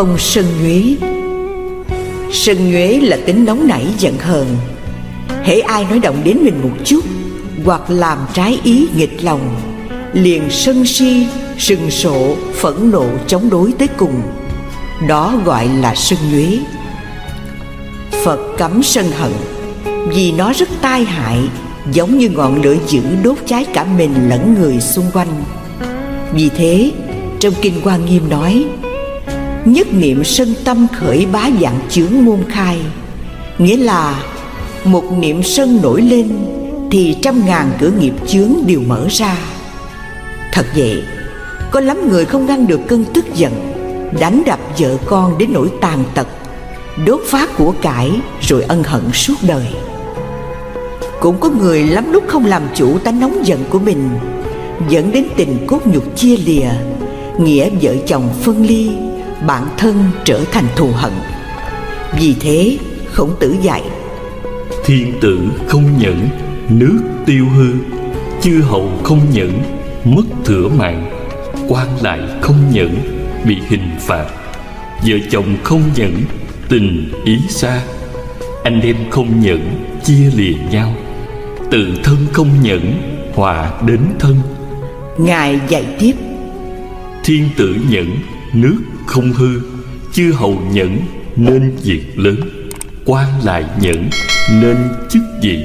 không sân nhuế. Sân nhuế là tính nóng nảy giận hờn. Hễ ai nói động đến mình một chút, hoặc làm trái ý nghịch lòng, liền sân si, sừng sộ, phẫn nộ chống đối tới cùng. Đó gọi là sân nhuế. Phật cấm sân hận, vì nó rất tai hại, giống như ngọn lửa dữ đốt cháy cả mình lẫn người xung quanh. Vì thế, trong kinh hoa nghiêm nói nhất niệm sân tâm khởi bá dạng chướng môn khai. Nghĩa là, một niệm sân nổi lên thì trăm ngàn cửa nghiệp chướng đều mở ra. Thật vậy, có lắm người không ngăn được cơn tức giận, đánh đập vợ con đến nỗi tàn tật, đốt phá của cải rồi ân hận suốt đời. Cũng có người lắm lúc không làm chủ tánh nóng giận của mình, dẫn đến tình cốt nhục chia lìa, nghĩa vợ chồng phân ly bản thân trở thành thù hận. Vì thế khổng tử dạy thiên tử không nhẫn nước tiêu hư. Chư hầu không nhẫn mất thừa mạng. Quan lại không nhẫn bị hình phạt. Vợ chồng không nhẫn tình ý xa. Anh em không nhẫn chia lìa nhau. Tự thân không nhẫn hòa đến thân. Ngài dạy tiếp thiên tử nhẫn nước không hư, chư hầu nhẫn nên việc lớn. Quan lại nhẫn nên chức vị.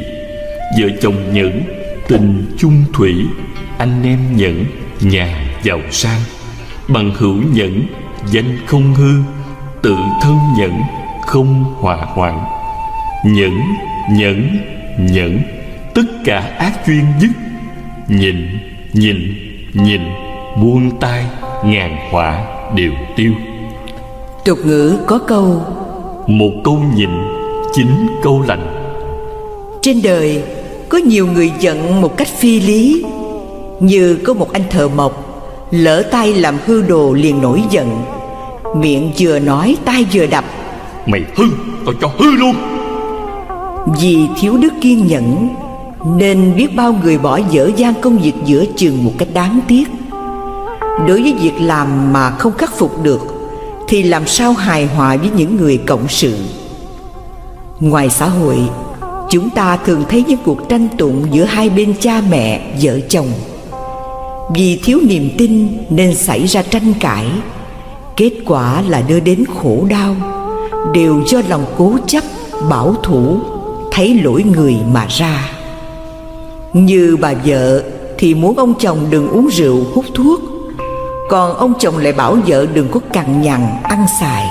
Vợ chồng nhẫn, tình chung thủy. Anh em nhẫn, nhà giàu sang. Bằng hữu nhẫn, danh không hư. Tự thân nhẫn, không hòa hoạn nhẫn nhẫn nhẫn. Tất cả ác duyên dứt. Nhịn nhịn nhịn. Buông tay ngàn hỏa đều tiêu. Tục ngữ có câu một câu nhịn chín câu lành. Trên đời có nhiều người giận một cách phi lý như có một anh thợ mộc lỡ tay làm hư đồ liền nổi giận. Miệng vừa nói tay vừa đập. Mày hư tao cho hư luôn. Vì thiếu đức kiên nhẫn nên biết bao người bỏ dở dang công việc giữa chừng một cách đáng tiếc đối với việc làm mà không khắc phục được, thì làm sao hài hòa với những người cộng sự? Ngoài xã hội, chúng ta thường thấy những cuộc tranh tụng giữa hai bên cha mẹ, vợ chồng. Vì thiếu niềm tin nên xảy ra tranh cãi, kết quả là đưa đến khổ đau, đều do lòng cố chấp, bảo thủ, thấy lỗi người mà ra. Như bà vợ thì muốn ông chồng đừng uống rượu, hút thuốc còn ông chồng lại bảo vợ đừng có cằn nhằn, ăn xài.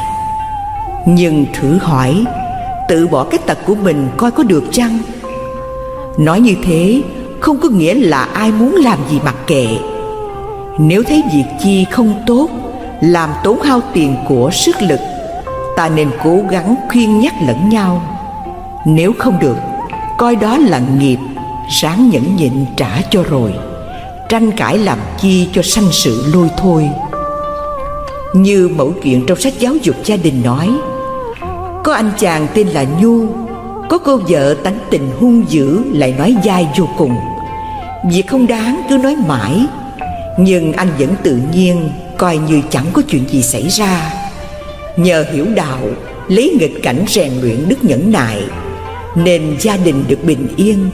Nhưng thử hỏi, tự bỏ cái tật của mình coi có được chăng? Nói như thế, không có nghĩa là ai muốn làm gì mặc kệ. Nếu thấy việc chi không tốt, làm tốn hao tiền của sức lực, ta nên cố gắng khuyên nhắc lẫn nhau. Nếu không được, coi đó là nghiệp, ráng nhẫn nhịn trả cho rồi tranh cãi làm chi cho sanh sự lôi thôi. Như mẫu chuyện trong sách giáo dục gia đình nói, có anh chàng tên là nhu, có cô vợ tánh tình hung dữ lại nói dai vô cùng. Việc không đáng cứ nói mãi, nhưng anh vẫn tự nhiên coi như chẳng có chuyện gì xảy ra. Nhờ hiểu đạo, lấy nghịch cảnh rèn luyện đức nhẫn nại, nên gia đình được bình yên.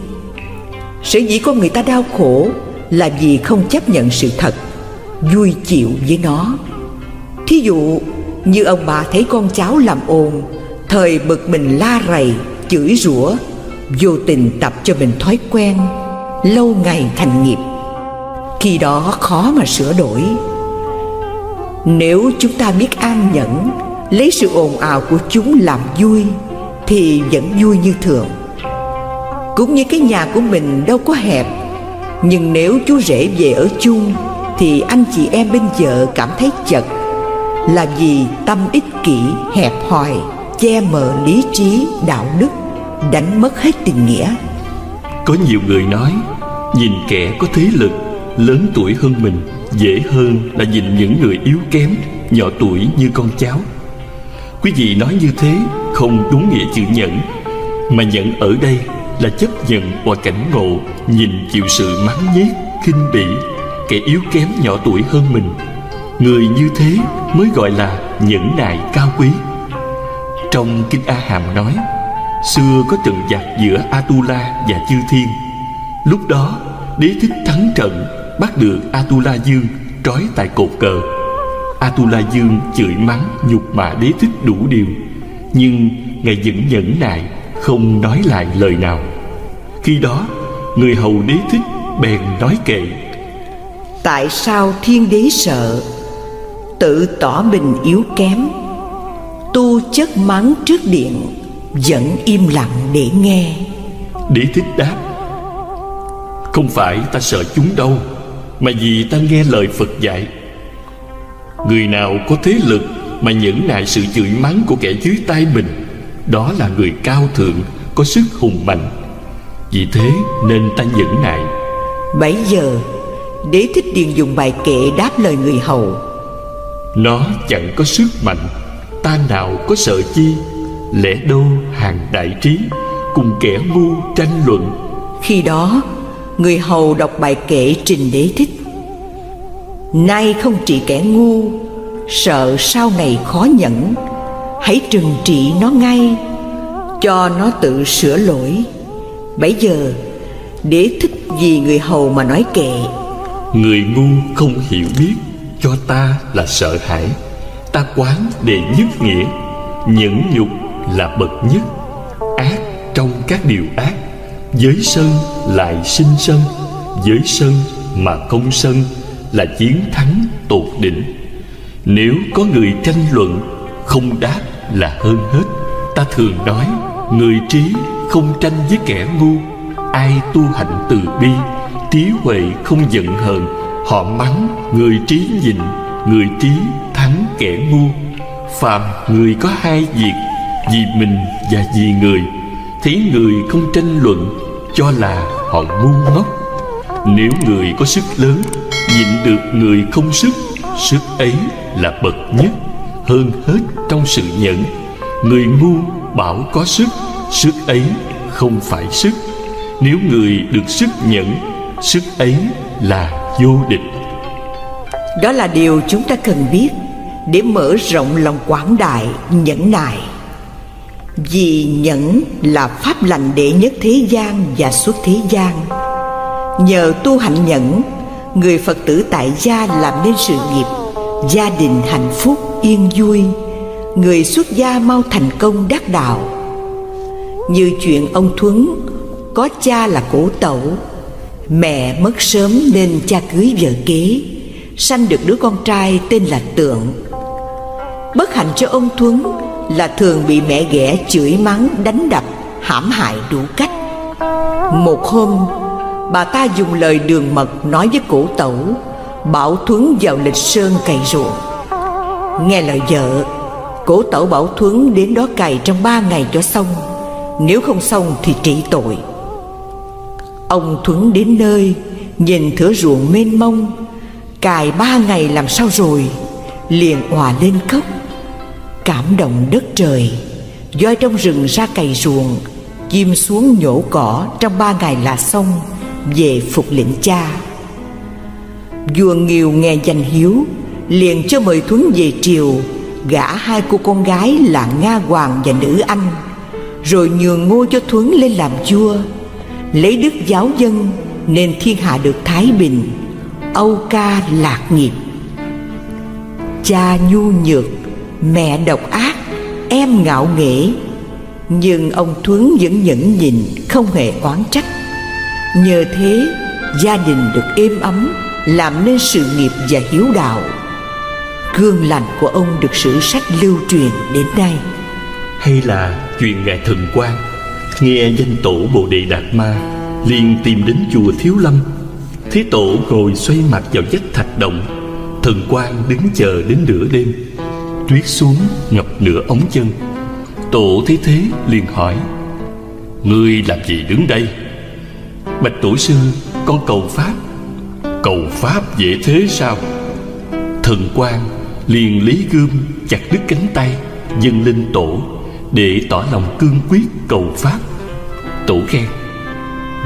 Sở dĩ con người ta đau khổ là vì không chấp nhận sự thật, vui chịu với nó. Thí dụ, như ông bà thấy con cháu làm ồn, thời bực mình la rầy, chửi rủa, vô tình tập cho mình thói quen, lâu ngày thành nghiệp. Khi đó khó mà sửa đổi. Nếu chúng ta biết an nhẫn, lấy sự ồn ào của chúng làm vui, thì vẫn vui như thường. Cũng như cái nhà của mình đâu có hẹp nhưng nếu chú rể về ở chung, thì anh chị em bên vợ cảm thấy chật. Là vì tâm ích kỷ, hẹp hòi, che mờ lý trí, đạo đức, đánh mất hết tình nghĩa. Có nhiều người nói, nhìn kẻ có thế lực, lớn tuổi hơn mình, dễ hơn là nhìn những người yếu kém, nhỏ tuổi như con cháu. Quý vị nói như thế không đúng nghĩa chữ nhẫn, mà nhẫn ở đây là chấp nhận qua cảnh ngộ, nhìn chịu sự mắng nhiếc khinh bỉ. Kẻ yếu kém nhỏ tuổi hơn mình. Người như thế mới gọi là nhẫn nại cao quý. Trong Kinh A Hàm nói, Xưa có trận giặc giữa Atula và Chư Thiên. Lúc đó, đế thích thắng trận, Bắt được Atula Dương trói tại cột cờ. Atula Dương chửi mắng, nhục mạ đế thích đủ điều. Nhưng ngài vẫn nhẫn nại, Không nói lại lời nào. Khi đó người hầu đế thích bèn nói kệ. Tại sao thiên đế sợ? Tự tỏ mình yếu kém. Tu chất mắng trước điện Vẫn im lặng để nghe. Đế thích đáp Không phải ta sợ chúng đâu Mà vì ta nghe lời Phật dạy. Người nào có thế lực Mà nhẫn nại sự chửi mắng của kẻ dưới tay mình Đó là người cao thượng Có sức hùng mạnh Vì thế nên ta nhẫn nại. Bấy giờ Đế thích điền dùng bài kệ đáp lời người hầu. Nó chẳng có sức mạnh Ta nào có sợ chi? Lẽ đâu hàng đại trí Cùng kẻ ngu tranh luận. Khi đó Người hầu đọc bài kệ trình đế thích. Nay không chỉ kẻ ngu Sợ sau này khó nhẫn. Hãy trừng trị nó ngay Cho nó tự sửa lỗi Bấy giờ Đế thích vì người hầu mà nói kệ. Người ngu không hiểu biết, Cho ta là sợ hãi. Ta quán đệ nhất nghĩa, Nhẫn nhục là bậc nhất. Ác trong các điều ác, Giới sân lại sinh sân. Giới sân mà không sân Là chiến thắng tột đỉnh. Nếu có người tranh luận, Không đáp là hơn hết. Ta thường nói Người trí không tranh với kẻ ngu, Ai tu hạnh từ bi, Trí huệ không giận hờn. Họ mắng người trí nhịn, Người trí thắng kẻ ngu. Phạm người có hai việc, Vì mình và vì người. Thấy người không tranh luận, Cho là họ ngu ngốc. Nếu người có sức lớn, Nhịn được người không sức Sức ấy là bậc nhất. Hơn hết trong sự nhẫn Người ngu bảo có sức Sức ấy không phải sức. Nếu người được sức nhẫn Sức ấy là vô địch. Đó là điều chúng ta cần biết Để mở rộng lòng quảng đại, nhẫn nại. Vì nhẫn là pháp lành đệ nhất thế gian và suốt thế gian. Nhờ tu hạnh nhẫn Người Phật tử tại gia làm nên sự nghiệp Gia đình hạnh phúc, yên vui. Người xuất gia mau thành công đắc đạo. Như chuyện ông Thuấn, Có cha là cổ tẩu, Mẹ mất sớm nên cha cưới vợ kế, Sanh được đứa con trai tên là Tượng. Bất hạnh cho ông Thuấn Là thường bị mẹ ghẻ chửi mắng, đánh đập, hãm hại đủ cách. Một hôm, Bà ta dùng lời đường mật nói với cổ tẩu, Bảo Thuấn vào lịch sơn cày ruộng. Nghe lời vợ Cổ tẩu bảo Thuấn đến đó cày trong ba ngày cho xong. Nếu không xong thì trị tội. Ông Thuấn đến nơi, Nhìn thửa ruộng mênh mông, Cài ba ngày làm sao rồi, Liền hòa lên khóc. Cảm động đất trời Doi trong rừng ra cày ruộng, Chim xuống nhổ cỏ Trong ba ngày là xong, Về phục lĩnh cha. Vua Nghiều nghe danh hiếu, Liền cho mời Thuấn về triều Gả hai cô con gái là Nga Hoàng và Nữ Anh, Rồi nhường ngôi cho Thuấn lên làm vua, Lấy đức giáo dân Nên thiên hạ được thái bình, Âu ca lạc nghiệp. Cha nhu nhược, Mẹ độc ác, Em ngạo nghễ, Nhưng ông Thuấn vẫn nhẫn nhịn, Không hề oán trách. Nhờ thế, Gia đình được êm ấm, Làm nên sự nghiệp và hiếu đạo. Gương lành của ông được sử sách lưu truyền đến nay. Hay là chuyện ngài thần quan, Nghe danh tổ Bồ Đề Đạt Ma, liền tìm đến chùa Thiếu Lâm. Thế tổ ngồi xoay mặt vào vách thạch động, Thần quan đứng chờ đến nửa đêm, Tuyết xuống ngập nửa ống chân. Tổ thấy thế liền hỏi, Ngươi làm gì đứng đây? Bạch tổ sư, Con cầu pháp Cầu pháp dễ thế sao? Thần quan liền lấy gươm chặt đứt cánh tay, dâng lên tổ để tỏ lòng cương quyết cầu pháp. Tổ khen,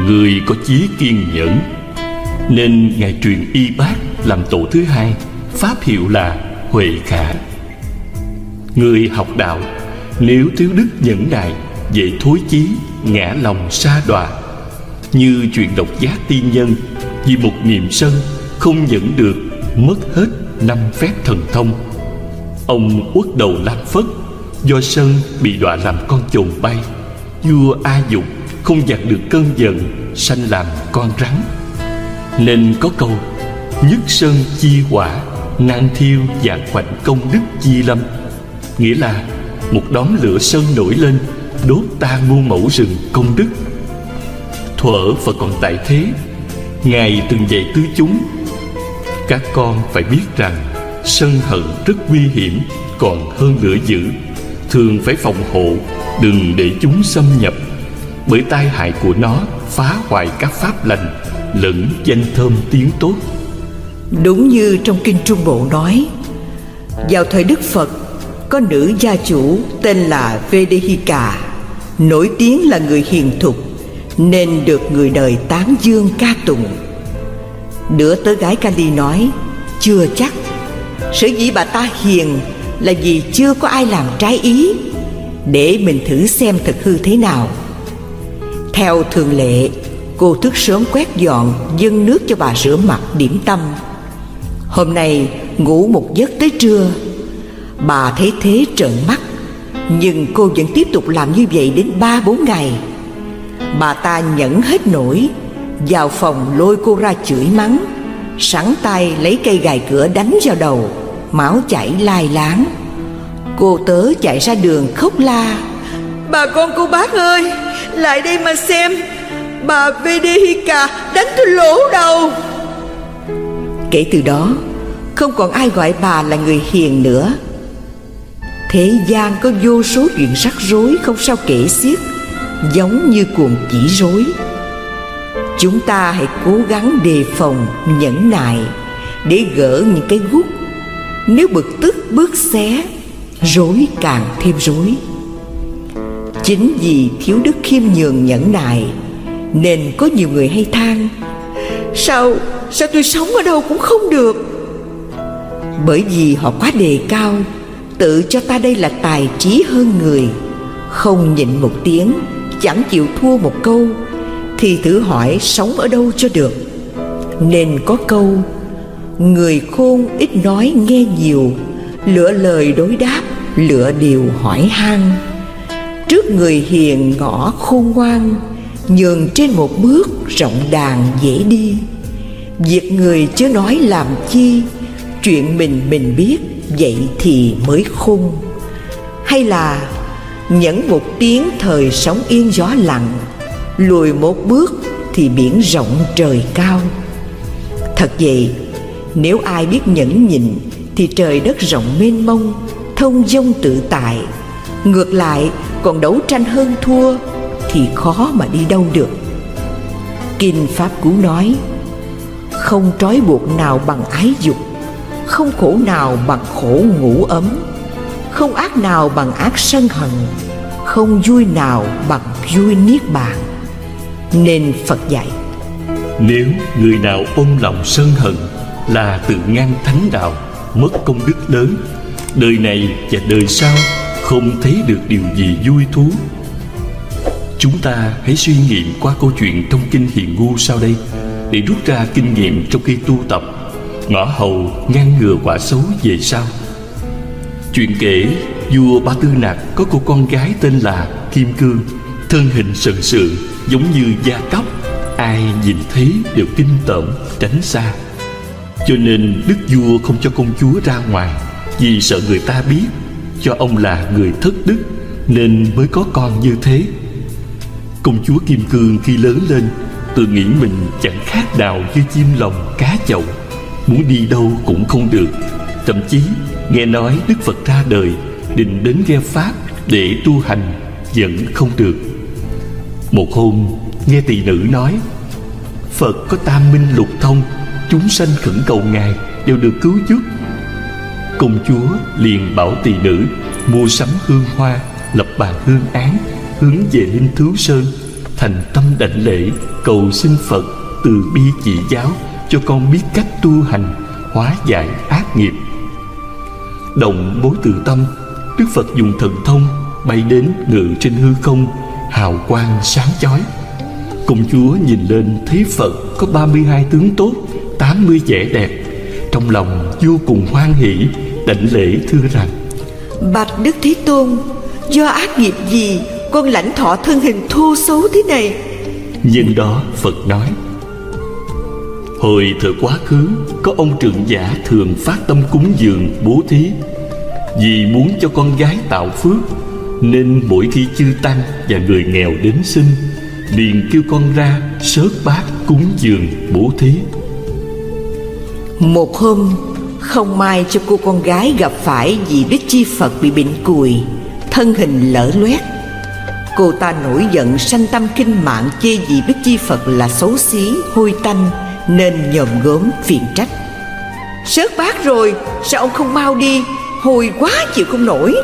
người có chí kiên nhẫn, nên ngài truyền y bác làm tổ thứ hai, Pháp hiệu là Huệ Khả. Người học đạo, Nếu thiếu đức nhẫn nại, Dễ thối chí, Ngã lòng xa đọa. Như chuyện độc giác tiên nhân, Vì một niềm sân Không nhẫn được, Mất hết năm phép thần thông. Ông uất đầu làm phất, Do sân bị đọa làm con chồn bay. Vua A Dục không dạt được cơn giận, Sanh làm con rắn. Nên có câu, Nhất sơn chi hỏa Nan thiêu và khoảnh công đức chi lâm. Nghĩa là, Một đóm lửa sơn nổi lên, Đốt ta muôn mẫu rừng công đức. Thuở và còn tại thế, Ngài từng dạy tứ chúng các con phải biết rằng, Sân hận rất nguy hiểm, Còn hơn lửa dữ. Thường phải phòng hộ, Đừng để chúng xâm nhập. Bởi tai hại của nó Phá hoại các pháp lành, Lẫn danh thơm tiếng tốt. Đúng như trong Kinh Trung Bộ nói, Vào thời Đức Phật, Có nữ gia chủ tên là Vedehika, Nổi tiếng là người hiền thục, Nên được người đời tán dương ca tụng. Đứa tớ gái Kali nói, Chưa chắc. Sở dĩ bà ta hiền Là vì chưa có ai làm trái ý. Để mình thử xem thật hư thế nào. Theo thường lệ, Cô thức sớm quét dọn, Dâng nước cho bà rửa mặt điểm tâm. Hôm nay ngủ một giấc tới trưa. Bà thấy thế trợn mắt, Nhưng cô vẫn tiếp tục làm như vậy đến ba bốn ngày. Bà ta nhẫn hết nổi vào phòng lôi cô ra chửi mắng. Sẵn tay lấy cây gài cửa đánh vào đầu. Máu chảy lai láng. Cô tớ chạy ra đường khóc la. Bà con cô bác ơi Lại đây mà xem. Bà Vedehika đánh tôi lỗ đầu. Kể từ đó Không còn ai gọi bà là người hiền nữa. Thế gian có vô số chuyện rắc rối Không sao kể xiết Giống như cuồng chỉ rối Chúng ta hãy cố gắng đề phòng Nhẫn nại Để gỡ những cái gút. Nếu bực tức bước xé, Rối càng thêm rối. Chính vì thiếu đức khiêm nhường nhẫn nại, Nên có nhiều người hay than, Sao Sao tôi sống ở đâu cũng không được? Bởi vì họ quá đề cao, Tự cho ta đây là tài trí hơn người, Không nhịn một tiếng, Chẳng chịu thua một câu thì thử hỏi sống ở đâu cho được. Nên có câu, Người khôn ít nói nghe nhiều Lựa lời đối đáp Lựa điều hỏi han. Trước người hiền ngõ khôn ngoan, Nhường trên một bước rộng đàn dễ đi. Việc người chưa nói làm chi, Chuyện mình mình biết, Vậy thì mới khôn. Hay là, Nhẫn một tiếng thời sống yên gió lặng Lùi một bước Thì biển rộng trời cao. Thật vậy, Nếu ai biết nhẫn nhịn Thì trời đất rộng mênh mông, Thông dông tự tại. Ngược lại, còn đấu tranh hơn thua Thì khó mà đi đâu được. Kinh Pháp Cú nói, không trói buộc nào bằng ái dục, không khổ nào bằng khổ ngủ ấm, không ác nào bằng ác sân hận, không vui nào bằng vui niết bàn nên phật dạy. Nếu người nào ôm lòng sân hận là tự ngang thánh đạo, mất công đức lớn, đời này và đời sau không thấy được điều gì vui thú. Chúng ta hãy suy nghiệm qua câu chuyện trong kinh hiền ngu sau đây để rút ra kinh nghiệm trong khi tu tập, ngõ hầu ngăn ngừa quả xấu về sau. Chuyện kể, vua ba tư nặc có cô con gái tên là kim cương, thân hình sần sự giống như gia cóc ai nhìn thấy đều kinh tởm tránh xa. Cho nên đức vua không cho công chúa ra ngoài, vì sợ người ta biết cho ông là người thất đức nên mới có con như thế. Công chúa kim cương khi lớn lên Tự nghĩ mình chẳng khác nào như chim lòng cá chậu. Muốn đi đâu cũng không được. Thậm chí, nghe nói Đức Phật ra đời, Định đến nghe Pháp để tu hành Vẫn không được. Một hôm, nghe tỳ nữ nói, Phật có tam minh lục thông, Chúng sanh khẩn cầu Ngài Đều được cứu giúp. Công chúa liền bảo tỳ nữ Mua sắm hương hoa, Lập bàn hương án, Hướng về Linh Thứ Sơn, thành tâm đảnh lễ, cầu xin phật từ bi chỉ giáo cho con biết cách tu hành, hóa giải ác nghiệp. Động bối tự tâm, Đức Phật dùng thần thông Bay đến ngự trên hư không Hào quang sáng chói. Công chúa nhìn lên thấy Phật Có 32 tướng tốt 80 vẻ đẹp. Trong lòng vô cùng hoan hỷ Đảnh lễ thưa rằng Bạch Đức Thế Tôn Do ác nghiệp gì Con lãnh thọ thân hình thô xấu thế này? Nhân đó Phật nói Hồi thời quá khứ Có ông trưởng giả thường phát tâm cúng dường bố thí. Vì muốn cho con gái tạo phước nên mỗi khi chư tăng và người nghèo đến xin liền kêu con ra sớt bát cúng dường bố thí. Một hôm không may cho cô con gái gặp phải vị Đức Chi Phật bị bệnh cùi Thân hình lở loét. Cô ta nổi giận sanh tâm kinh mạng chê vị Đức Chi Phật là xấu xí, hôi tanh Nên nhòm gớm phiền trách. Sớt bát rồi, sao ông không mau đi? Hồi quá chịu không nổi.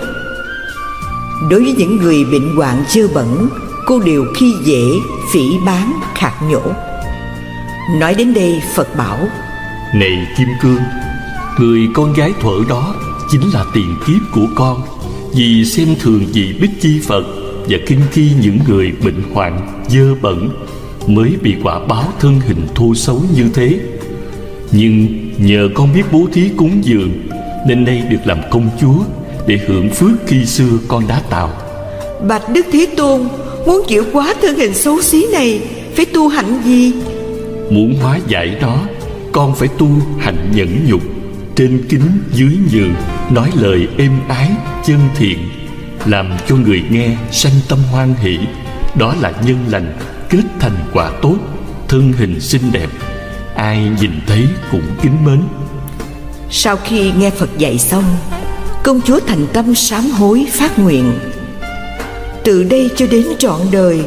Đối với những người bệnh hoạn dơ bẩn Cô đều khi dễ, phỉ bán, khạc nhổ. Nói đến đây Phật bảo Này Kim Cương Người con gái thuở đó Chính là tiền kiếp của con Vì xem thường vị Bích Chi Phật Và kinh khi những người bệnh hoạn Dơ bẩn Mới bị quả báo thân hình thô xấu như thế. Nhưng nhờ con biết bố thí cúng dường Nên nay được làm công chúa để hưởng phước khi xưa con đã tạo. Bạch Đức Thế Tôn Muốn chịu quá thân hình xấu xí này Phải tu hạnh gì? Muốn hóa giải đó Con phải tu hạnh nhẫn nhục. Trên kính dưới nhường Nói lời êm ái chân thiện Làm cho người nghe sanh tâm hoan hỷ. Đó là nhân lành Kết thành quả tốt Thân hình xinh đẹp. Ai nhìn thấy cũng kính mến. Sau khi nghe Phật dạy xong Công chúa thành tâm sám hối phát nguyện. Từ đây cho đến trọn đời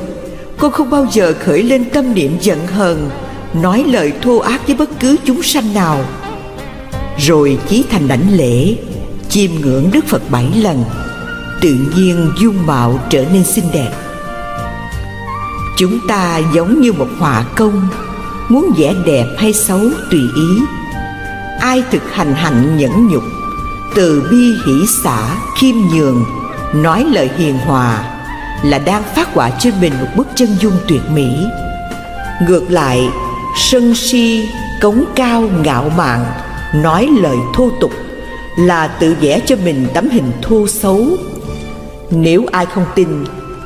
cô không bao giờ khởi lên tâm niệm giận hờn, Nói lời thô ác với bất cứ chúng sanh nào. Rồi chí thành đảnh lễ, Chiêm ngưỡng Đức Phật bảy lần, Tự nhiên dung mạo trở nên xinh đẹp. Chúng ta giống như một họa công, Muốn vẽ đẹp hay xấu tùy ý. Ai thực hành hạnh nhẫn nhục từ bi hỷ xả khiêm nhường, Nói lời hiền hòa là đang phát họa cho mình một bức chân dung tuyệt mỹ. Ngược lại, sân si cống cao ngạo mạn, nói lời thô tục là tự vẽ cho mình tấm hình thô xấu. Nếu ai không tin,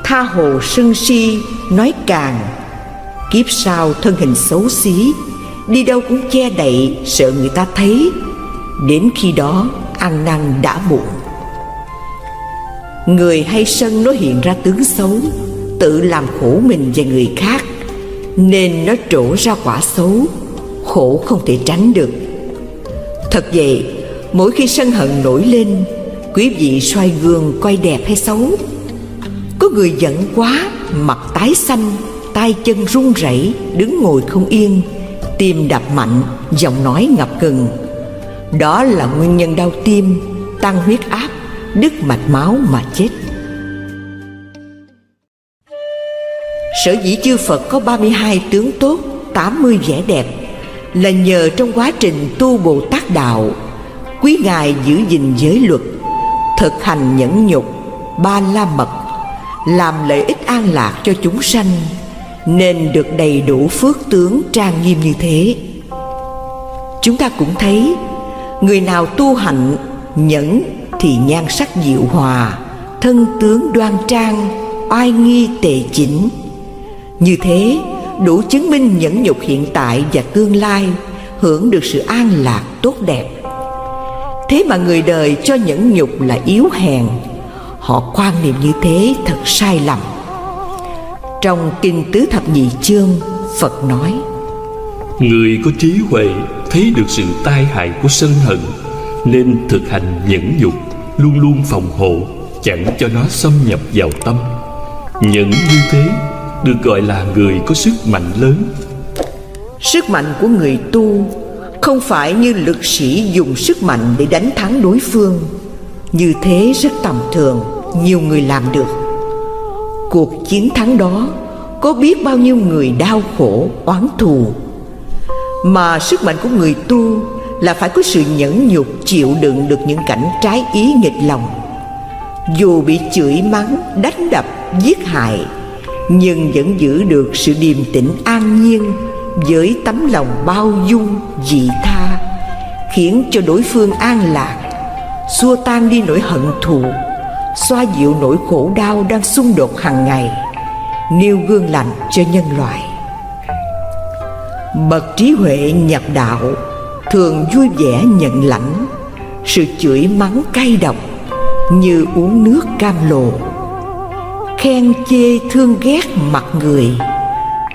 tha hồ sân si nói càng, kiếp sau thân hình xấu xí, đi đâu cũng che đậy sợ người ta thấy. Đến khi đó ăn năn đã muộn. Người hay sân nó hiện ra tướng xấu, Tự làm khổ mình và người khác, Nên nó trổ ra quả xấu, Khổ không thể tránh được. Thật vậy, Mỗi khi sân hận nổi lên, Quý vị xoay gương coi đẹp hay xấu. Có người giận quá, Mặt tái xanh, tay chân run rẩy, Đứng ngồi không yên, Tim đập mạnh, Giọng nói ngập ngừng. Đó là nguyên nhân đau tim Tăng huyết áp, đứt mạch máu mà chết. Sở dĩ chư Phật có 32 tướng tốt 80 vẻ đẹp Là nhờ trong quá trình tu Bồ Tát Đạo, Quý Ngài giữ gìn giới luật, Thực hành nhẫn nhục, Ba la mật, Làm lợi ích an lạc cho chúng sanh, Nên được đầy đủ phước tướng trang nghiêm như thế. Chúng ta cũng thấy Người nào tu hạnh, Nhẫn thì nhan sắc dịu hòa, thân tướng đoan trang, oai nghi tề chỉnh. Như thế, đủ chứng minh nhẫn nhục hiện tại và tương lai, hưởng được sự an lạc tốt đẹp. Thế mà người đời cho nhẫn nhục là yếu hèn, họ quan niệm như thế thật sai lầm. Trong kinh tứ thập nhị chương, phật nói, người có trí huệ thấy được sự tai hại của sân hận, nên thực hành nhẫn nhục, luôn luôn phòng hộ, chẳng cho nó xâm nhập vào tâm. Nhẫn như thế được gọi là người có sức mạnh lớn. Sức mạnh của người tu không phải như lực sĩ dùng sức mạnh để đánh thắng đối phương. Như thế rất tầm thường, nhiều người làm được. Cuộc chiến thắng đó có biết bao nhiêu người đau khổ, oán thù mà sức mạnh của người tu là phải có sự nhẫn nhục, chịu đựng được những cảnh trái ý nghịch lòng. Dù bị chửi mắng, đánh đập, giết hại, nhưng vẫn giữ được sự điềm tĩnh an nhiên với tấm lòng bao dung, dị tha, khiến cho đối phương an lạc, xua tan đi nỗi hận thù, xoa dịu nỗi khổ đau đang xung đột hàng ngày, nêu gương lành cho nhân loại bậc trí huệ nhập đạo thường vui vẻ nhận lãnh, sự chửi mắng cay độc như uống nước cam lồ khen chê thương ghét mặt người,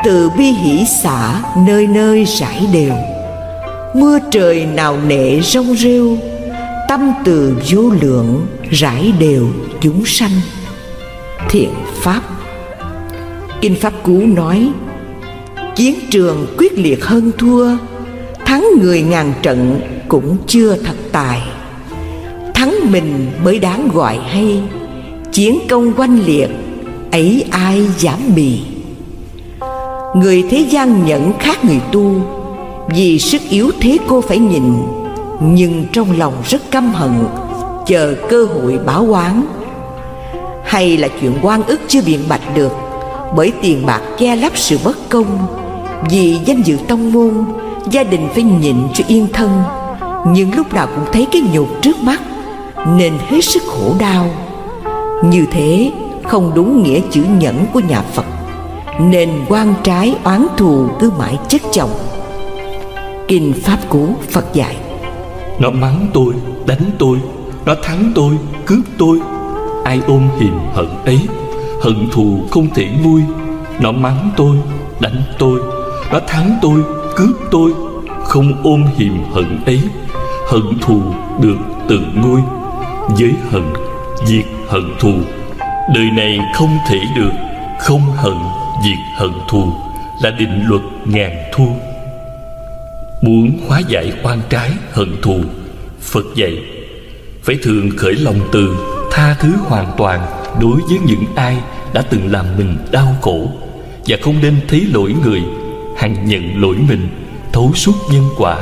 từ bi hỷ xả nơi nơi rải đều. Mưa trời nào nệ rong rêu, tâm từ vô lượng rải đều chúng sanh. Thiện pháp. Kinh pháp cú nói chiến trường quyết liệt hơn thua, thắng người ngàn trận cũng chưa thật tài. Thắng mình mới đáng gọi hay, chiến công oanh liệt, ấy ai dám bì. Người thế gian nhẫn khác người tu, vì sức yếu thế cô phải nhìn nhưng trong lòng rất căm hận, chờ cơ hội báo oán. Hay là chuyện quan ức chưa biện bạch được, bởi tiền bạc che lấp sự bất công vì danh dự tông môn, gia đình phải nhịn cho yên thân. Nhưng lúc nào cũng thấy cái nhục trước mắt, nên hết sức khổ đau. Như thế, không đúng nghĩa chữ nhẫn của nhà phật, nên quan trái oán thù cứ mãi chất chồng. Kinh pháp cú phật dạy, nó mắng tôi, đánh tôi, nó thắng tôi, cướp tôi. Ai ôm hiềm hận ấy, hận thù không thể nguôi nó mắng tôi, đánh tôi đã thắng tôi, cướp tôi, không ôm hiềm hận ấy. Hận thù được tự nguôi với hận diệt hận thù. Đời này không thể được, không hận diệt hận thù, là định luật ngàn thu. Muốn hóa giải oan trái hận thù, phật dạy, phải thường khởi lòng từ, tha thứ hoàn toàn đối với những ai đã từng làm mình đau khổ và không nên thấy lỗi người hằng nhận lỗi mình, thấu suốt nhân quả,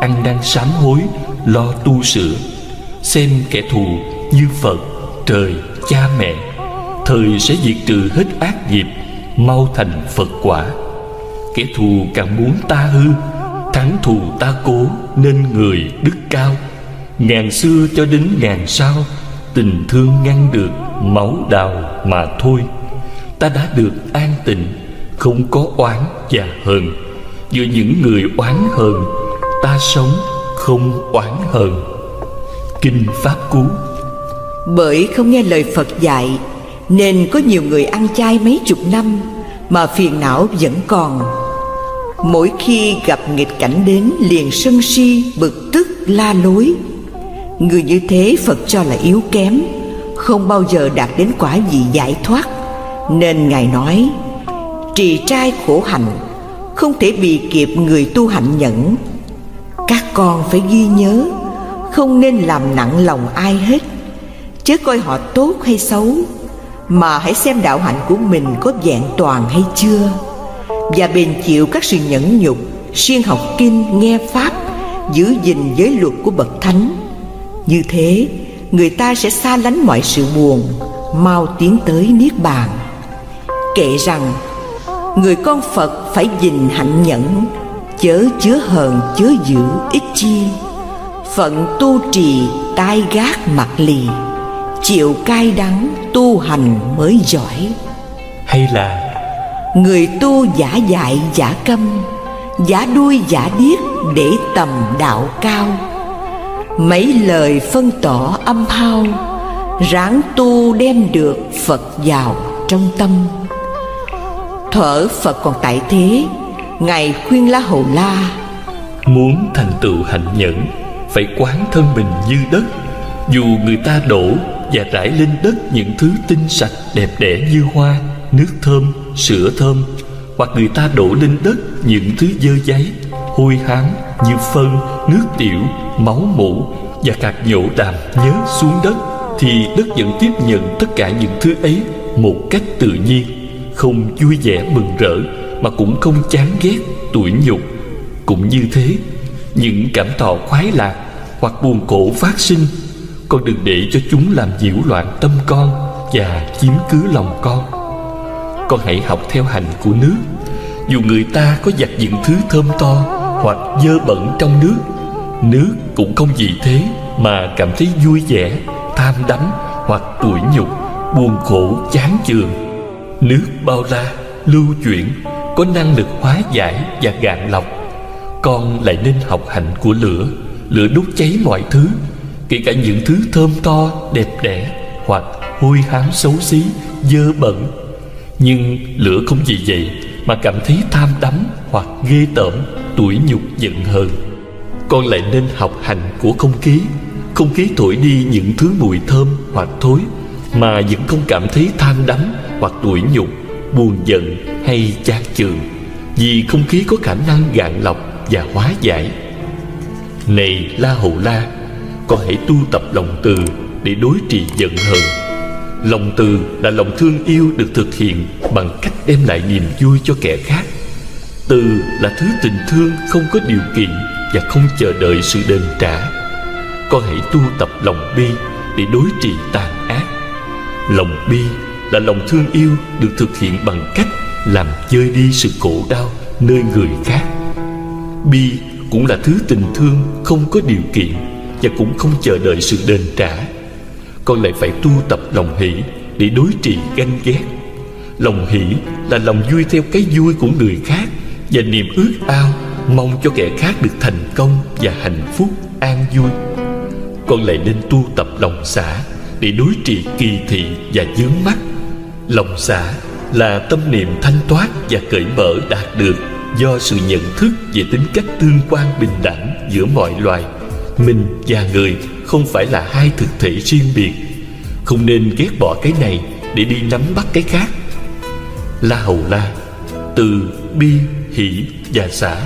ăn năn sám hối, lo tu sửa. Xem kẻ thù như phật, trời, cha mẹ, thời sẽ diệt trừ hết ác nghiệp, mau thành phật quả. Kẻ thù càng muốn ta hư, thắng thù ta cố, nên người đức cao. Ngàn xưa cho đến ngàn sau, tình thương ngăn được máu đào mà thôi. Ta đã được an tịnh không có oán và hờn. Giữa những người oán hờn, ta sống không oán hờn. Kinh pháp cú. Bởi không nghe lời phật dạy, nên có nhiều người ăn chay mấy chục năm, mà phiền não vẫn còn. Mỗi khi gặp nghịch cảnh đến, liền sân si, bực tức, la lối. Người như thế phật cho là yếu kém, không bao giờ đạt đến quả gì giải thoát. Nên ngài nói trì trai khổ hạnh, không thể bị kịp người tu hạnh nhẫn. Các con phải ghi nhớ, không nên làm nặng lòng ai hết, chớ coi họ tốt hay xấu, mà hãy xem đạo hạnh của mình có vẹn toàn hay chưa. Và bền chịu các sự nhẫn nhục, siêng học kinh, nghe pháp, giữ gìn giới luật của bậc thánh. Như thế, người ta sẽ xa lánh mọi sự buồn, mau tiến tới niết bàn. Kệ rằng người con phật phải gìn hạnh nhẫn chớ chứa hờn chớ giữ ít chi. Phận tu trì tai gác mặt lì chịu cay đắng tu hành mới giỏi. Hay là người tu giả dại giả câm giả đuôi giả điếc để tầm đạo cao. Mấy lời phân tỏ âm hao ráng tu đem được phật vào trong tâm thở phật còn tại thế. Ngài khuyên la hầu la, muốn thành tựu hạnh nhẫn, phải quán thân mình như đất. Dù người ta đổ và rải lên đất những thứ tinh sạch, đẹp đẽ như hoa, nước thơm, sữa thơm, hoặc người ta đổ lên đất những thứ dơ giấy, hôi hám như phân nước tiểu, máu mủ và cạc nhổ đàm nhớ xuống đất, thì đất vẫn tiếp nhận tất cả những thứ ấy một cách tự nhiên không vui vẻ mừng rỡ, mà cũng không chán ghét tủi nhục. Cũng như thế, Những cảm thọ khoái lạc Hoặc buồn khổ phát sinh, Con đừng để cho chúng làm nhiễu loạn tâm con Và chiếm cứ lòng con. Con hãy học theo hành của nước. Dù người ta có giặt những thứ thơm to Hoặc dơ bẩn trong nước Nước cũng không vì thế Mà cảm thấy vui vẻ, Tham đắm hoặc tủi nhục, Buồn khổ, chán chường. Nước bao la, lưu chuyển Có năng lực hóa giải và gạn lọc. Con lại nên học hành của lửa. Lửa đốt cháy mọi thứ Kể cả những thứ thơm to, đẹp đẽ Hoặc hôi hám xấu xí, dơ bẩn. Nhưng lửa không vì vậy Mà cảm thấy tham đắm Hoặc ghê tởm, tủi nhục giận hờn. Con lại nên học hành của không khí. Không khí thổi đi những thứ mùi thơm hoặc thối mà vẫn không cảm thấy tham đắm hoặc tủi nhục, Buồn giận hay chán chường. Vì không khí có khả năng gạn lọc và hóa giải. Này La Hầu La, Con hãy tu tập lòng từ để đối trị giận hờn. Lòng từ là lòng thương yêu được thực hiện Bằng cách đem lại niềm vui cho kẻ khác. Từ là thứ tình thương không có điều kiện Và không chờ đợi sự đền trả. Con hãy tu tập lòng bi để đối trị tàn ác. Lòng bi là lòng thương yêu được thực hiện bằng cách làm chơi đi sự khổ đau nơi người khác. Bi cũng là thứ tình thương không có điều kiện và cũng không chờ đợi sự đền trả. Con lại phải tu tập lòng hỷ để đối trị ganh ghét. Lòng hỷ là lòng vui theo cái vui của người khác và niềm ước ao mong cho kẻ khác được thành công và hạnh phúc an vui. Con lại nên tu tập lòng xả để đối trị kỳ thị và dướng mắt. Lòng xả là tâm niệm thanh thoát và cởi mở đạt được do sự nhận thức về tính cách tương quan bình đẳng giữa mọi loài. Mình và người không phải là hai thực thể riêng biệt. Không nên ghét bỏ cái này để đi nắm bắt cái khác. La hầu la, từ bi, hỷ và xả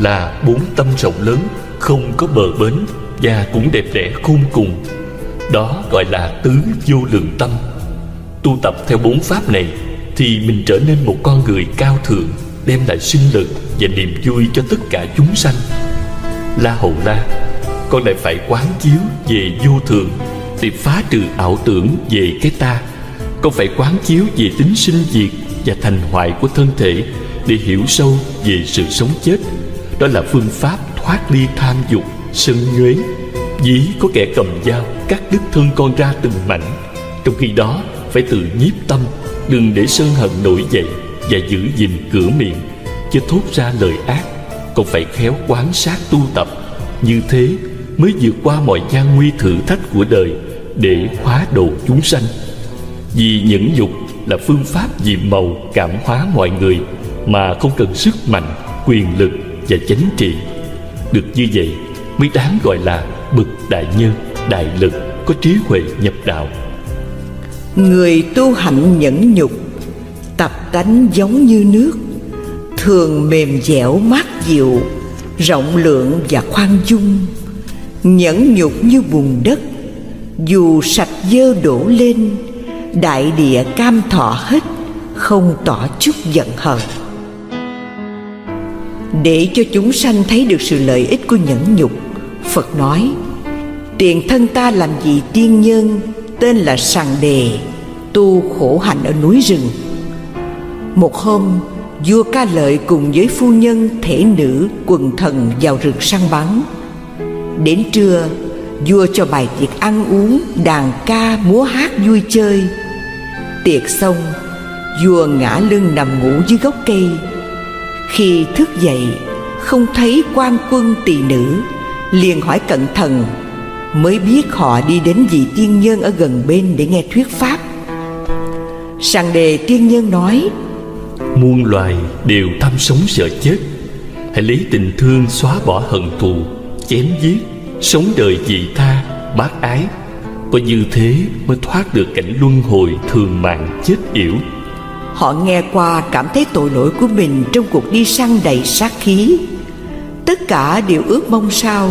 là bốn tâm rộng lớn, không có bờ bến và cũng đẹp đẽ khôn cùng đó gọi là tứ vô lượng tâm. Tu tập theo bốn pháp này thì mình trở nên một con người cao thượng, đem lại sinh lực và niềm vui cho tất cả chúng sanh. La hầu la, con lại phải quán chiếu về vô thường để phá trừ ảo tưởng về cái ta. Con phải quán chiếu về tính sinh diệt và thành hoại của thân thể để hiểu sâu về sự sống chết. Đó là phương pháp thoát ly tham dục, sân nhuế dĩ có kẻ cầm dao cắt đứt thân con ra từng mảnh. Trong khi đó, phải tự nhiếp tâm, đừng để sân hận nổi dậy và giữ gìn cửa miệng, chứ thốt ra lời ác, còn phải khéo quán sát tu tập. Như thế mới vượt qua mọi gian nguy thử thách của đời để hóa độ chúng sanh. Vì nhẫn dục là phương pháp diệm màu cảm hóa mọi người mà không cần sức mạnh, quyền lực và chánh trị. Được như vậy, mới đáng gọi là đại nhân, đại lực, có trí huệ nhập đạo. Người tu hạnh nhẫn nhục, Tập tánh giống như nước, Thường mềm dẻo mát dịu, Rộng lượng và khoan dung, Nhẫn nhục như bùn đất, Dù sạch dơ đổ lên, Đại địa cam thọ hết, Không tỏ chút giận hờn. Để cho chúng sanh thấy được sự lợi ích của nhẫn nhục, Phật nói Tiền thân ta làm gì tiên nhân, tên là Sàng Đề, tu khổ hạnh ở núi rừng. Một hôm, vua ca lợi cùng với phu nhân, thể nữ, quần thần vào rừng săn bắn. Đến trưa, vua cho bài tiệc ăn uống, đàn ca, múa hát vui chơi. Tiệc xong, vua ngã lưng nằm ngủ dưới gốc cây. Khi thức dậy, không thấy quan quân tỳ nữ, liền hỏi cận thần mới biết họ đi đến vị tiên nhân ở gần bên để nghe thuyết pháp. Sàng đề tiên nhân nói muôn loài đều tham sống sợ chết. Hãy lấy tình thương xóa bỏ hận thù chém giết sống đời dị tha bác ái. Có như thế mới thoát được cảnh luân hồi thường mạng chết yểu. Họ nghe qua cảm thấy tội lỗi của mình trong cuộc đi săn đầy sát khí. Tất cả đều ước mong sao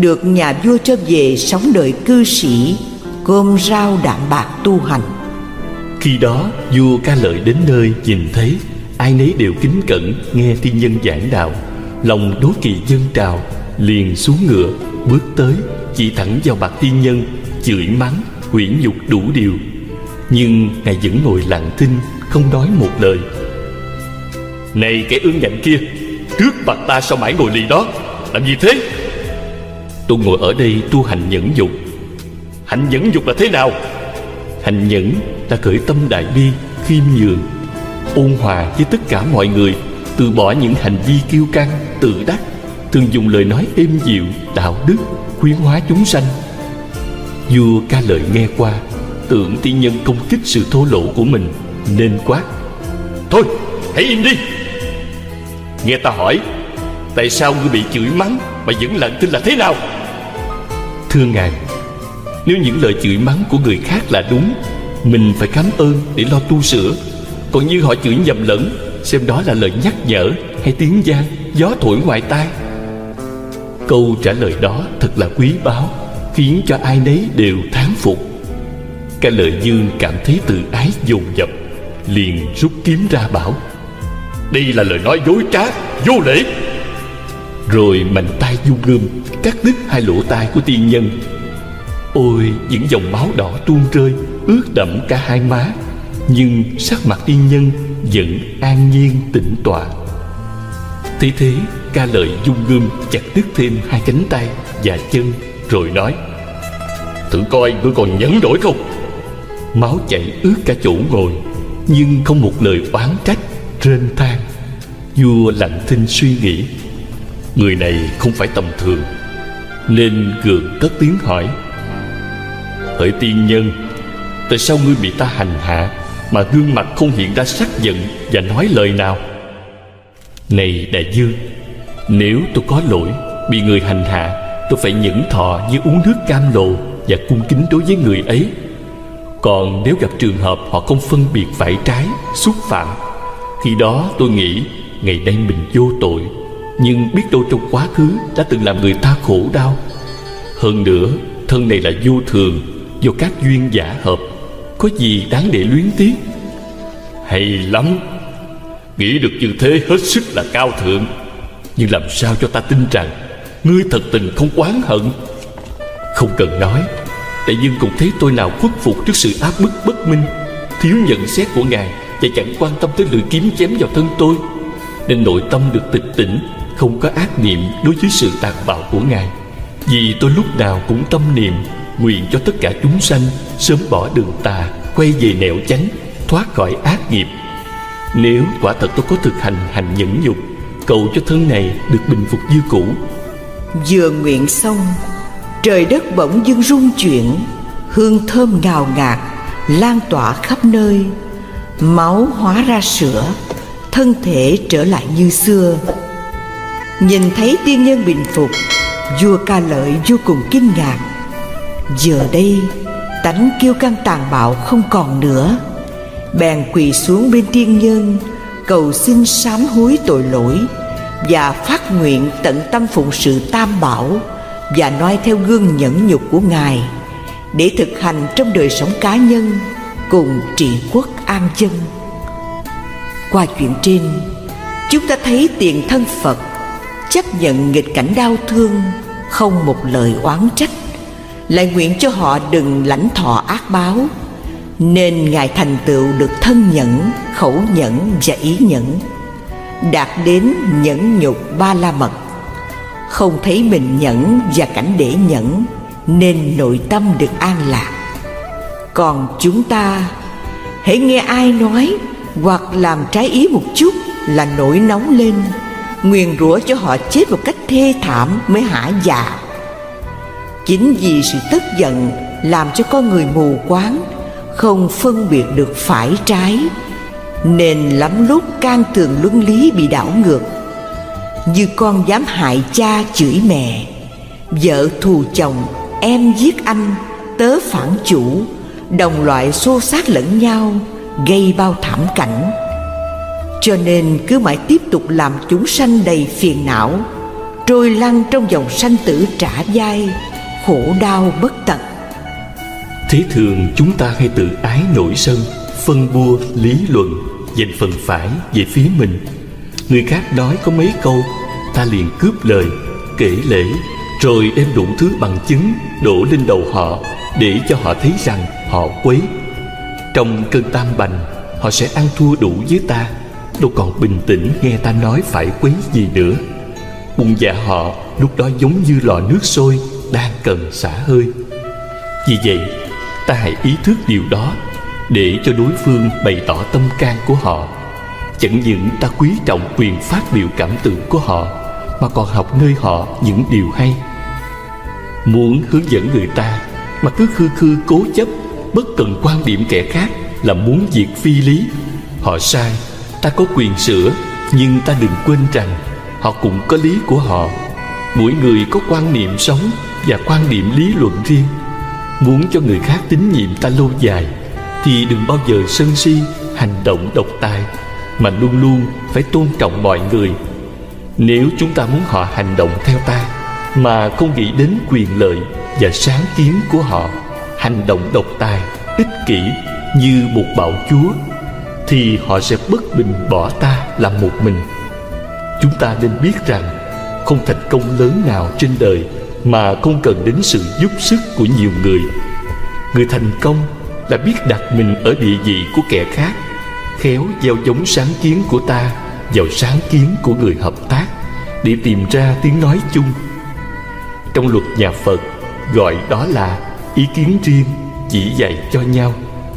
được nhà vua cho về sống đời cư sĩ cơm rau đạm bạc tu hành. Khi đó, vua ca lợi đến nơi nhìn thấy, ai nấy đều kính cẩn nghe thiên nhân giảng đạo. Lòng đố kỵ dân trào, liền xuống ngựa, bước tới, chỉ thẳng vào mặt thiên nhân, chửi mắng quyển nhục đủ điều. Nhưng ngài vẫn ngồi lặng thinh, không nói một lời. Này kẻ ương ngạnh kia, trước mặt ta sao mãi ngồi lì đó? Làm gì thế? Tôi ngồi ở đây, tu hành nhẫn dục hành nhẫn dục là thế nào? Hành nhẫn là khởi tâm đại bi, khiêm nhường, ôn hòa với tất cả mọi người, từ bỏ những hành vi kiêu căng, tự đắc, thường dùng lời nói êm dịu, đạo đức, khuyến hóa chúng sanh. Vua ca lời nghe qua, tưởng tiên nhân công kích sự thô lỗ của mình, nên quát, thôi, hãy im đi. Nghe ta hỏi, tại sao ngươi bị chửi mắng mà vẫn lặng tin là thế nào? Thưa ngài, nếu những lời chửi mắng của người khác là đúng, mình phải cảm ơn để lo tu sửa. Còn như họ chửi nhầm lẫn, xem đó là lời nhắc nhở hay tiếng gian, gió thổi ngoài tai. Câu trả lời đó thật là quý báu, khiến cho ai nấy đều thán phục. Ca lợi dương cảm thấy tự ái dồn dập, liền rút kiếm ra bảo, đây là lời nói dối trá, vô lễ rồi mạnh tay dung gươm, cắt đứt hai lỗ tai của tiên nhân. Ôi, những dòng máu đỏ tuôn rơi, ướt đẫm cả hai má. Nhưng sắc mặt tiên nhân vẫn an nhiên, tĩnh tọa. Thế thế, ca lợi dung gươm chặt đứt thêm hai cánh tay và chân, rồi nói, thử coi ngươi còn nhẫn nổi không? Máu chảy ướt cả chỗ ngồi, nhưng không một lời oán trách rên than vua lặng thinh suy nghĩ người này không phải tầm thường, nên gượng cất tiếng hỏi. Hỡi tiên nhân, tại sao ngươi bị ta hành hạ mà gương mặt không hiện ra sắc giận và nói lời nào? Này đại dương, nếu tôi có lỗi, bị người hành hạ, tôi phải nhẫn thọ như uống nước cam lồ và cung kính đối với người ấy. Còn nếu gặp trường hợp họ không phân biệt phải trái, xúc phạm, khi đó tôi nghĩ ngày nay mình vô tội nhưng biết đâu trong quá khứ đã từng làm người ta khổ đau. Hơn nữa, thân này là vô thường do các duyên giả hợp. Có gì đáng để luyến tiếc? Hay lắm. Nghĩ được như thế hết sức là cao thượng. Nhưng làm sao cho ta tin rằng ngươi thật tình không oán hận? Không cần nói, đại dương cũng thấy tôi nào khuất phục trước sự áp bức bất minh, thiếu nhận xét của ngài và chẳng quan tâm tới lưỡi kiếm chém vào thân tôi, nên nội tâm được tịch tỉnh không có ác niệm đối với sự tàn bạo của ngài. Vì tôi lúc nào cũng tâm niệm, nguyện cho tất cả chúng sanh sớm bỏ đường tà, quay về nẻo chánh, thoát khỏi ác nghiệp. Nếu quả thật tôi có thực hành hành nhẫn nhục, cầu cho thân này được bình phục như cũ. Vừa nguyện xong, trời đất bỗng dưng rung chuyển, hương thơm ngào ngạt, lan tỏa khắp nơi. Máu hóa ra sữa, thân thể trở lại như xưa nhìn thấy tiên nhân bình phục, vua ca lợi vô cùng kinh ngạc. Giờ đây, tánh kiêu căng tàn bạo không còn nữa. Bèn quỳ xuống bên tiên nhân, cầu xin sám hối tội lỗi và phát nguyện tận tâm phụng sự tam bảo và noi theo gương nhẫn nhục của ngài để thực hành trong đời sống cá nhân cùng trị quốc an dân. Qua chuyện trên, chúng ta thấy tiền thân phật chấp nhận nghịch cảnh đau thương, không một lời oán trách, lại nguyện cho họ đừng lãnh thọ ác báo, nên ngài thành tựu được thân nhẫn, khẩu nhẫn và ý nhẫn, đạt đến nhẫn nhục ba la mật không thấy mình nhẫn và cảnh để nhẫn, nên nội tâm được an lạc. Còn chúng ta, hãy nghe ai nói hoặc làm trái ý một chút là nổi nóng lên nguyền rủa cho họ chết một cách thê thảm mới hả dạ chính vì sự tức giận làm cho con người mù quáng, không phân biệt được phải trái, nên lắm lúc can tường luân lý bị đảo ngược. Như con dám hại cha chửi mẹ, vợ thù chồng em giết anh, tớ phản chủ, đồng loại xô xát lẫn nhau, gây bao thảm cảnh cho nên cứ mãi tiếp tục làm chúng sanh đầy phiền não, trôi lăn trong dòng sanh tử trả dai, khổ đau bất tận. Thế thường chúng ta hay tự ái nổi sân, phân bua, lý luận, dành phần phải về phía mình. Người khác nói có mấy câu, ta liền cướp lời, kể lễ, Rồi đem đủ thứ bằng chứng, Đổ lên đầu họ, Để cho họ thấy rằng họ quấy. Trong cơn tam bành, Họ sẽ ăn thua đủ với ta. Đâu còn bình tĩnh nghe ta nói phải quấy gì nữa. Bụng dạ họ lúc đó giống như lò nước sôi Đang cần xả hơi. Vì vậy, ta hãy ý thức điều đó Để cho đối phương bày tỏ tâm can của họ. Chẳng những ta quý trọng quyền phát biểu cảm tưởng của họ, Mà còn học nơi họ những điều hay. Muốn hướng dẫn người ta Mà cứ khư khư cố chấp, Bất cần quan điểm kẻ khác Là muốn diệt phi lý, Họ sai Ta có quyền sửa Nhưng ta đừng quên rằng Họ cũng có lý của họ. Mỗi người có quan niệm sống Và quan điểm lý luận riêng. Muốn cho người khác tín nhiệm ta lâu dài Thì đừng bao giờ sân si Hành động độc tài Mà luôn luôn phải tôn trọng mọi người. Nếu chúng ta muốn họ hành động theo ta Mà không nghĩ đến quyền lợi Và sáng kiến của họ Hành động độc tài, ích kỷ Như một bạo chúa thì họ sẽ bất bình bỏ ta làm một mình. Chúng ta nên biết rằng, Không thành công lớn nào trên đời Mà không cần đến sự giúp sức của nhiều người. Người thành công là biết đặt mình ở địa vị của kẻ khác, Khéo gieo giống sáng kiến của ta Vào sáng kiến của người hợp tác Để tìm ra tiếng nói chung. Trong luật nhà Phật Gọi đó là ý kiến riêng Chỉ dạy cho nhau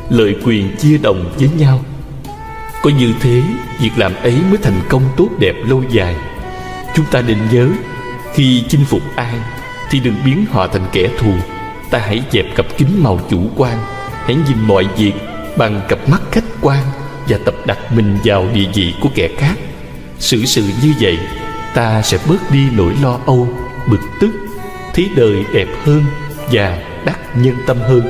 Lợi quyền chia đồng với nhau có như thế, Việc làm ấy mới thành công tốt đẹp lâu dài. Chúng ta nên nhớ, Khi chinh phục ai, Thì đừng biến họ thành kẻ thù. Ta hãy dẹp cặp kính màu chủ quan, Hãy nhìn mọi việc Bằng cặp mắt khách quan Và tập đặt mình vào địa vị của kẻ khác. Sự sự như vậy, Ta sẽ bớt đi nỗi lo âu, Bực tức, Thấy đời đẹp hơn Và đắc nhân tâm hơn.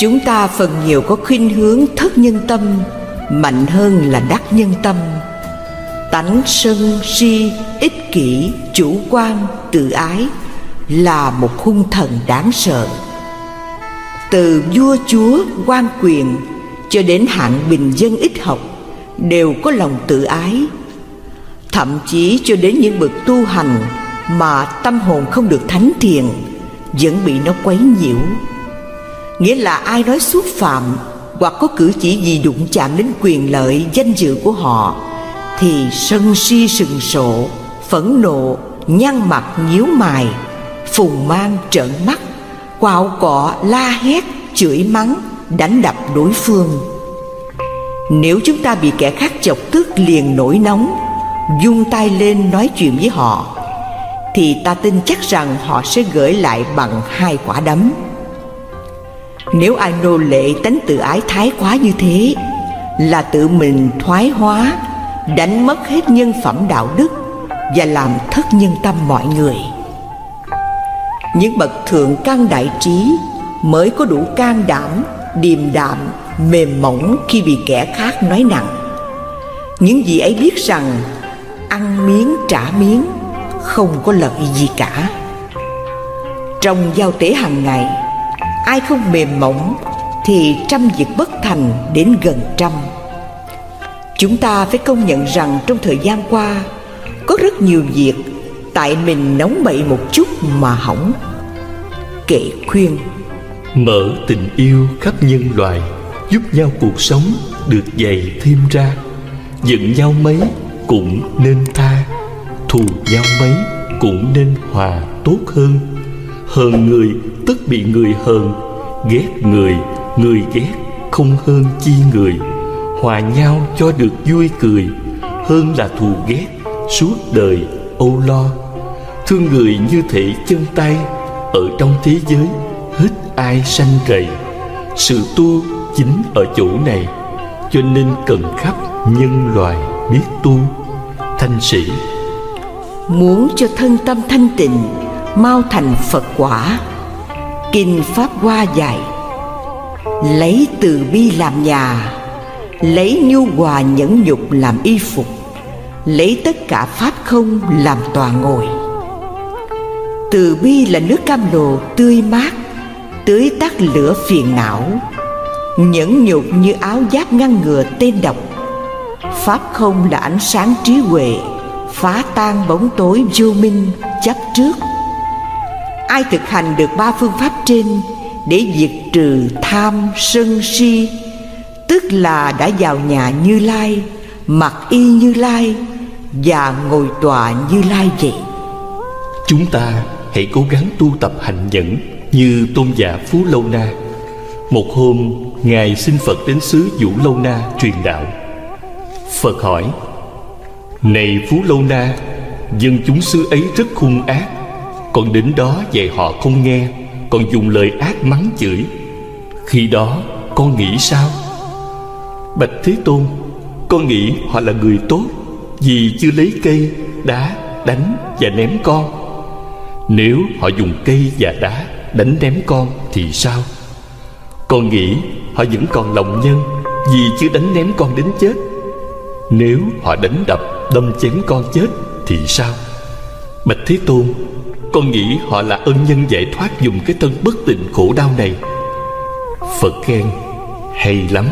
Chúng ta phần nhiều có khuynh hướng thất nhân tâm mạnh hơn là đắc nhân tâm. Tánh sân si, ích kỷ, chủ quan, tự ái là một hung thần đáng sợ. Từ vua chúa, quan quyền cho đến hạng bình dân ít học đều có lòng tự ái. Thậm chí cho đến những bậc tu hành mà tâm hồn không được thánh thiện, vẫn bị nó quấy nhiễu. Nghĩa là ai nói xúc phạm hoặc có cử chỉ gì đụng chạm đến quyền lợi, danh dự của họ, thì sân si sừng sộ, phẫn nộ, nhăn mặt, nhíu mày, phùng mang trợn mắt, quạo cọ, la hét, chửi mắng, đánh đập đối phương. Nếu chúng ta bị kẻ khác chọc tức liền nổi nóng dung tay lên nói chuyện với họ, thì ta tin chắc rằng họ sẽ gửi lại bằng hai quả đấm nếu ai nô lệ tánh tự ái thái quá như thế Là tự mình thoái hóa Đánh mất hết nhân phẩm đạo đức Và làm thất nhân tâm mọi người. Những bậc thượng căn đại trí Mới có đủ can đảm, điềm đạm, mềm mỏng Khi bị kẻ khác nói nặng. Những gì ấy biết rằng Ăn miếng trả miếng Không có lợi gì cả. Trong giao tế hàng ngày ai không mềm mỏng thì trăm việc bất thành đến gần trăm. Chúng ta phải công nhận rằng trong thời gian qua, có rất nhiều việc tại mình nóng bậy một chút mà hỏng. Kệ khuyên. Mở tình yêu khắp nhân loại, giúp nhau cuộc sống được dày thêm ra. Giận nhau mấy cũng nên tha, thù nhau mấy cũng nên hòa tốt hơn. Hờn người tức bị người hờn, ghét người người ghét không hơn chi người. Hòa nhau cho được vui cười, hơn là thù ghét, suốt đời, âu lo. Thương người như thể chân tay, ở trong thế giới hết ai sanh rầy. Sự tu chính ở chỗ này, cho nên cần khắp nhân loại biết tu. Thanh sĩ. Muốn cho thân tâm thanh tịnh, mau thành phật quả kinh pháp hoa dạy, lấy từ bi làm nhà, lấy nhu hòa nhẫn nhục làm y phục, lấy tất cả pháp không làm tòa ngồi. Từ bi là nước cam lồ tươi mát, tưới tắt lửa phiền não, nhẫn nhục như áo giáp ngăn ngừa tên độc. Pháp không là ánh sáng trí huệ, phá tan bóng tối vô minh chấp trước ai thực hành được ba phương pháp trên để diệt trừ tham, sân, si? Tức là đã vào nhà như lai, mặc y như lai và ngồi tọa như lai vậy. Chúng ta hãy cố gắng tu tập hành nhẫn như tôn giả phú lâu na. Một hôm, ngài xin phật đến xứ vũ lâu na truyền đạo. Phật hỏi, này phú lâu na, dân chúng xứ ấy rất hung ác còn đến đó dạy họ không nghe, còn dùng lời ác mắng chửi. Khi đó, con nghĩ sao? Bạch thế tôn, con nghĩ họ là người tốt, vì chưa lấy cây, đá, đánh và ném con. Nếu họ dùng cây và đá đánh ném con thì sao? Con nghĩ họ vẫn còn lòng nhân, vì chưa đánh ném con đến chết. Nếu họ đánh đập, đâm chém con chết thì sao? Bạch thế tôn con nghĩ họ là ân nhân giải thoát dùng cái thân bất tịnh khổ đau này. Phật khen, Hay lắm,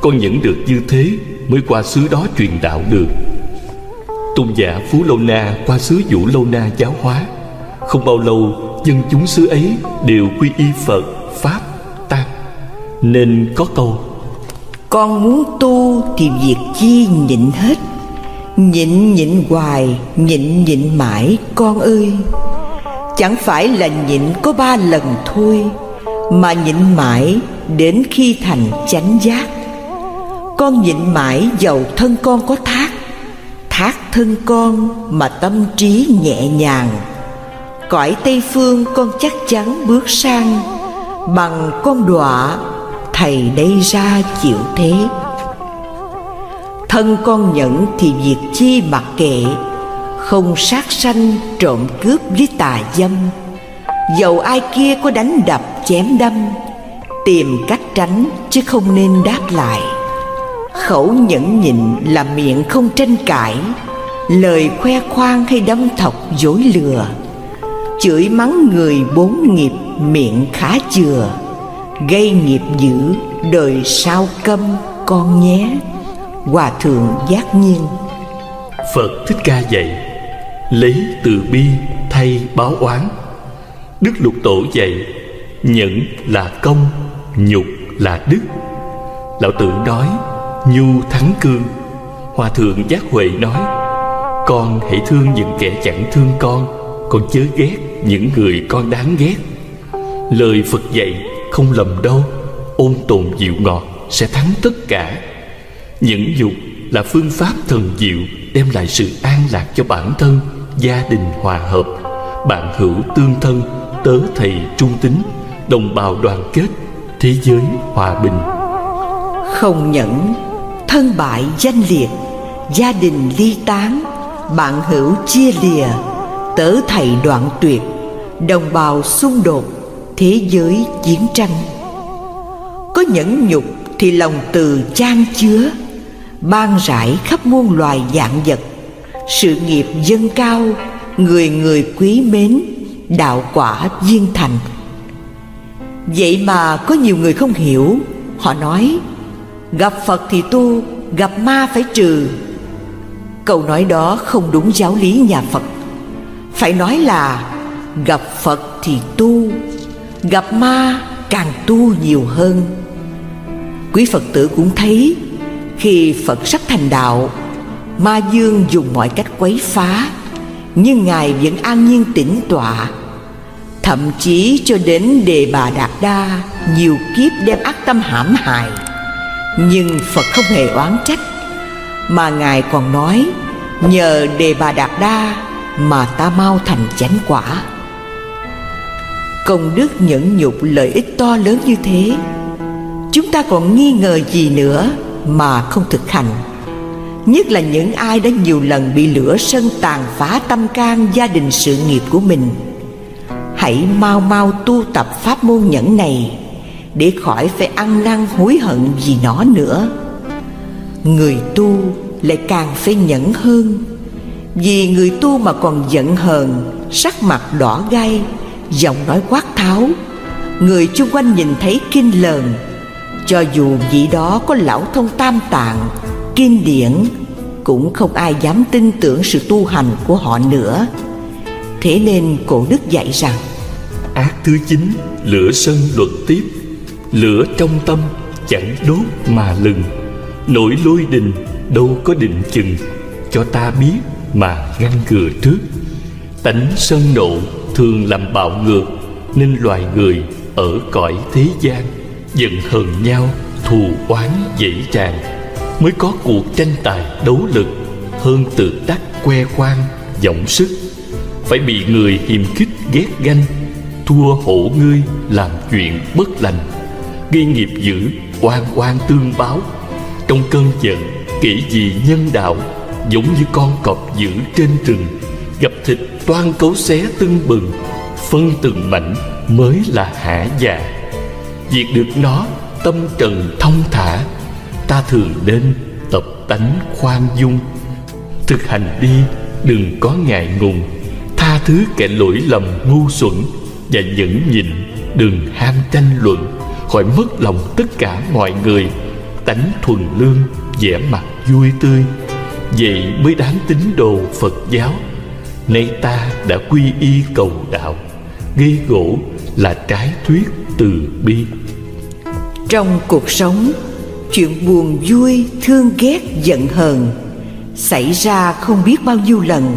Con nhận được như thế Mới qua xứ đó truyền đạo được. Tôn giả Phú Lâu Na Qua xứ Vũ Lâu Na giáo hóa. Không bao lâu, Dân chúng xứ ấy Đều quy y Phật, Pháp Tăng Nên có câu, Con muốn tu thì việc chi nhịn hết, Nhịn nhịn hoài, Nhịn nhịn mãi, con ơi. Chẳng phải là nhịn có ba lần thôi, Mà nhịn mãi đến khi thành chánh giác. Con nhịn mãi dầu thân con có thác Thác thân con mà tâm trí nhẹ nhàng. Cõi Tây Phương con chắc chắn bước sang, Bằng con đọa thầy đây ra chịu thế. Thân con nhẫn thì việc chi mặc kệ không sát sanh, trộm cướp với tà dâm. Dầu ai kia có đánh đập, chém đâm, tìm cách tránh chứ không nên đáp lại. Khẩu nhẫn nhịn là miệng không tranh cãi, lời khoe khoang hay đâm thọc dối lừa. Chửi mắng người bốn nghiệp miệng khá chừa, gây nghiệp dữ đời sao câm con nhé. Hòa thượng giác nhiên. Phật thích ca dạy lấy từ bi thay báo oán. Đức lục tổ dạy, nhẫn là công, nhục là đức. Lão tử nói, nhu thắng cương. Hòa thượng giác huệ nói, con hãy thương những kẻ chẳng thương con con chớ ghét những người con đáng ghét. Lời phật dạy, không lầm đâu, ôn tồn dịu ngọt sẽ thắng tất cả. Nhẫn dục là phương pháp thần diệu đem lại sự an lạc cho bản thân gia đình hòa hợp, bạn hữu tương thân, tớ thầy trung tín, đồng bào đoàn kết, thế giới hòa bình. Không nhẫn thân bại danh liệt, gia đình ly tán, bạn hữu chia lìa, tớ thầy đoạn tuyệt, đồng bào xung đột, thế giới chiến tranh. Có nhẫn nhục thì lòng từ chan chứa, ban rải khắp muôn loài dạng vật sự nghiệp dân cao, người người quý mến, đạo quả viên thành. Vậy mà có nhiều người không hiểu. Họ nói, gặp phật thì tu, gặp ma phải trừ. Câu nói đó không đúng giáo lý nhà phật. Phải nói là, gặp phật thì tu, gặp ma càng tu nhiều hơn. Quý phật tử cũng thấy, khi phật sắp thành đạo Ma Dương dùng mọi cách quấy phá, Nhưng Ngài vẫn an nhiên tĩnh tọa. Thậm chí cho đến Đề Bà Đạt Đa, Nhiều kiếp đem ác tâm hãm hại. Nhưng Phật không hề oán trách, Mà Ngài còn nói, Nhờ Đề Bà Đạt Đa Mà ta mau thành chánh quả. Công đức nhẫn nhục lợi ích to lớn như thế, Chúng ta còn nghi ngờ gì nữa Mà không thực hành? Nhất là những ai đã nhiều lần bị lửa sân tàn phá tâm can gia đình sự nghiệp của mình. Hãy mau mau tu tập pháp môn nhẫn này Để khỏi phải ăn năn hối hận vì nó nữa. Người tu lại càng phải nhẫn hơn, Vì người tu mà còn giận hờn, Sắc mặt đỏ gai, Giọng nói quát tháo. Người chung quanh nhìn thấy kinh lờn, Cho dù vị đó có lão thông tam tạng Kinh điển, cũng không ai dám tin tưởng sự tu hành của họ nữa. Thế nên cổ đức dạy rằng, ác thứ chín, lửa sân luật tiếp. Lửa trong tâm, chẳng đốt mà lừng. Nổi lôi đình, đâu có định chừng. Cho ta biết mà ngăn ngừa trước. Tánh sân nộ thường làm bạo ngược, nên loài người ở cõi thế gian, giận hờn nhau, thù oán dễ tràn mới có cuộc tranh tài đấu lực, hơn tự đắc que khoang vọng sức. Phải bị người hiềm khích ghét ganh, thua hổ ngươi làm chuyện bất lành. Gây nghiệp dữ, oan oan tương báo. Trong cơn giận, kỹ gì nhân đạo, giống như con cọp dữ trên rừng. Gặp thịt toan cấu xé tưng bừng, phân từng mảnh mới là hả dạ. Diệt được nó, tâm trần thông thả ta thường nên tập tánh khoan dung. Thực hành đi, đừng có ngại ngùng. Tha thứ kẻ lỗi lầm ngu xuẩn và nhẫn nhịn, đừng ham tranh luận. Khỏi mất lòng tất cả mọi người. Tánh thuần lương, vẻ mặt vui tươi. Vậy mới đáng tín đồ phật giáo. Nay ta đã quy y cầu đạo. Ghi gỗ là trái thuyết từ bi. Trong cuộc sống chuyện buồn vui, thương ghét, giận hờn xảy ra không biết bao nhiêu lần.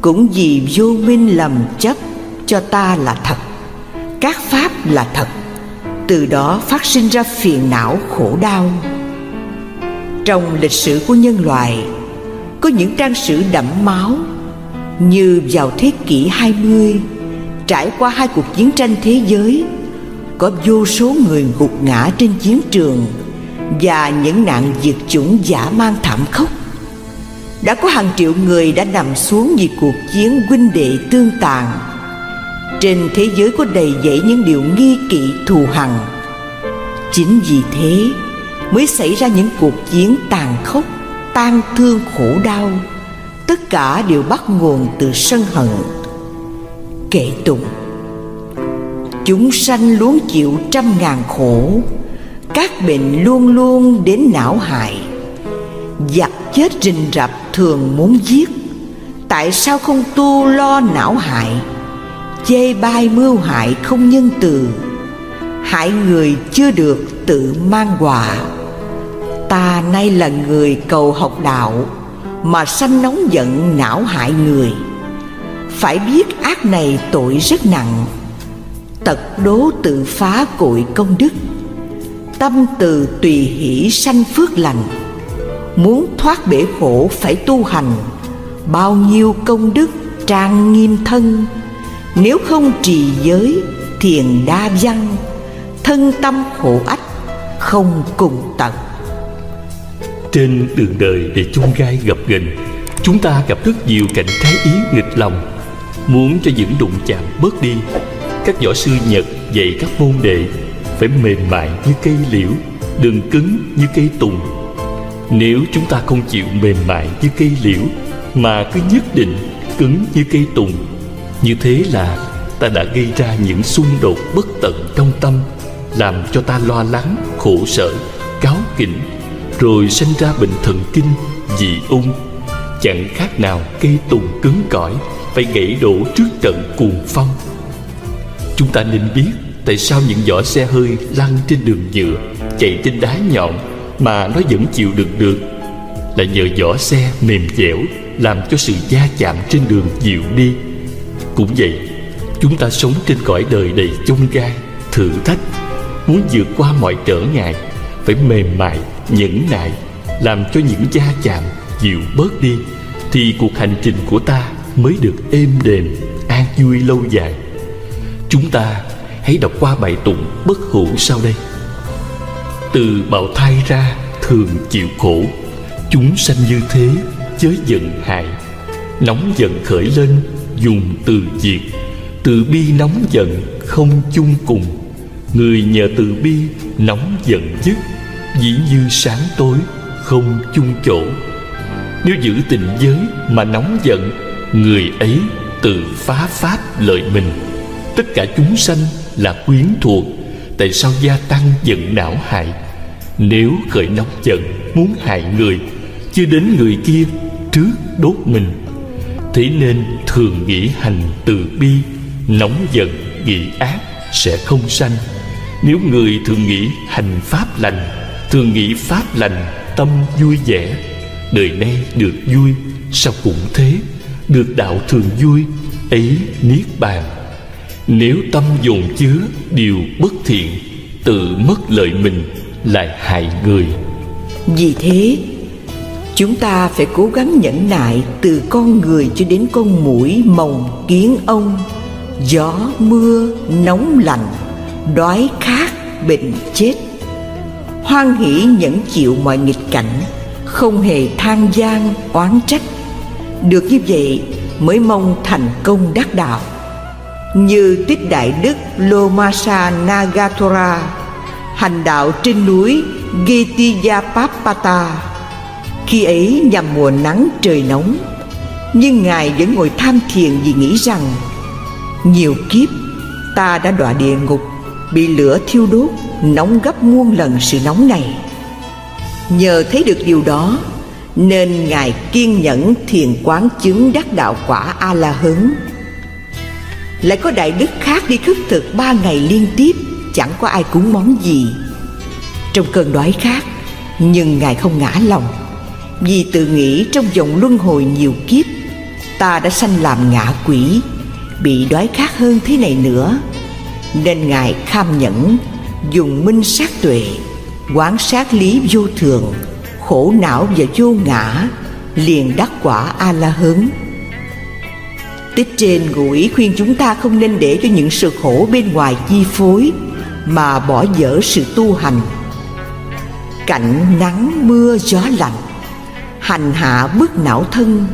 Cũng vì vô minh lầm chấp cho ta là thật, các pháp là thật. Từ đó phát sinh ra phiền não khổ đau. Trong lịch sử của nhân loại, có những trang sử đẫm máu như vào thế kỷ 20 trải qua hai cuộc chiến tranh thế giới, có vô số người gục ngã trên chiến trường và những nạn diệt chủng giả mang thảm khốc. Đã có hàng triệu người đã nằm xuống vì cuộc chiến huynh đệ tương tàn. Trên thế giới có đầy dẫy những điều nghi kỵ thù hằn. Chính vì thế mới xảy ra những cuộc chiến tàn khốc tan thương khổ đau. Tất cả đều bắt nguồn từ sân hận. Kệ tụng chúng sanh luống chịu trăm ngàn khổ các bệnh luôn luôn đến não hại. Giặc chết rình rập thường muốn giết. Tại sao không tu lo não hại? Chê bai mưu hại không nhân từ. Hại người chưa được tự mang quả ta nay là người cầu học đạo, mà sanh nóng giận não hại người. Phải biết ác này tội rất nặng. Tật đố tự phá cội công đức tâm từ tùy hỷ sanh phước lành. Muốn thoát bể khổ phải tu hành. Bao nhiêu công đức trang nghiêm thân. Nếu không trì giới, thiền đa văn, thân tâm khổ ách, không cùng tận. Trên đường đời để chung gai gặp gành, chúng ta gặp rất nhiều cảnh trái ý nghịch lòng. Muốn cho những đụng chạm bớt đi, các võ sư nhật dạy các môn đệ phải mềm mại như cây liễu đừng cứng như cây tùng. Nếu chúng ta không chịu mềm mại như cây liễu, mà cứ nhất định cứng như cây tùng, như thế là ta đã gây ra những xung đột bất tận trong tâm, làm cho ta lo lắng, khổ sở, cáo kỉnh, rồi sinh ra bệnh thần kinh, dị ung. Chẳng khác nào cây tùng cứng cỏi phải gãy đổ trước trận cuồng phong. Chúng ta nên biết tại sao những vỏ xe hơi lăn trên đường nhựa, chạy trên đá nhọn mà nó vẫn chịu đựng được? Là nhờ vỏ xe mềm dẻo làm cho sự va chạm trên đường dịu đi. Cũng vậy, chúng ta sống trên cõi đời đầy chông gai, thử thách. Muốn vượt qua mọi trở ngại, phải mềm mại, nhẫn nại, làm cho những va chạm dịu bớt đi, thì cuộc hành trình của ta mới được êm đềm, an vui lâu dài. Chúng ta hãy đọc qua bài tụng bất hủ sau đây. Từ bào thai ra thường chịu khổ, chúng sanh như thế chớ giận hại. Nóng giận khởi lên, dùng từ diệt. Từ bi nóng giận không chung cùng. Người nhờ từ bi nóng giận dứt dĩ như sáng tối không chung chỗ. Nếu giữ tình giới mà nóng giận, người ấy tự phá pháp lợi mình. Tất cả chúng sanh là quyến thuộc. Tại sao gia tăng giận não hại? Nếu khởi nóng giận, muốn hại người, chưa đến người kia, trước đốt mình. Thế nên thường nghĩ hành từ bi, nóng giận nghĩ ác sẽ không sanh. Nếu người thường nghĩ hành pháp lành, thường nghĩ pháp lành, tâm vui vẻ, đời nay được vui sau cũng thế? Được đạo thường vui, ấy niết bàn nếu tâm dồn chứa điều bất thiện, tự mất lợi mình, lại hại người. Vì thế, chúng ta phải cố gắng nhẫn nại từ con người cho đến con mũi mồng kiến ông. Gió, mưa, nóng lạnh, đói khát, bệnh chết. Hoan hỷ nhẫn chịu mọi nghịch cảnh, không hề than gian oán trách. Được như vậy mới mong thành công đắc đạo như tích đại đức lomasa nagatora, hành đạo trên núi Gitiyapapata khi ấy nhằm mùa nắng trời nóng, nhưng ngài vẫn ngồi tham thiền vì nghĩ rằng nhiều kiếp ta đã đọa địa ngục, bị lửa thiêu đốt, nóng gấp muôn lần sự nóng này. Nhờ thấy được điều đó, nên ngài kiên nhẫn thiền quán chứng đắc đạo quả a la hớn lại có đại đức khác đi khất thực ba ngày liên tiếp, chẳng có ai cúng món gì. Trong cơn đói khát, nhưng ngài không ngã lòng. Vì tự nghĩ trong vòng luân hồi nhiều kiếp, ta đã sanh làm ngạ quỷ, bị đói khát hơn thế này nữa. Nên ngài kham nhẫn, dùng minh sát tuệ, quán sát lý vô thường, khổ não và vô ngã, liền đắc quả a la hớn tích trên ngụ ý khuyên chúng ta không nên để cho những sự khổ bên ngoài chi phối, mà bỏ dở sự tu hành. Cảnh nắng, mưa, gió lạnh, hành hạ bức não thân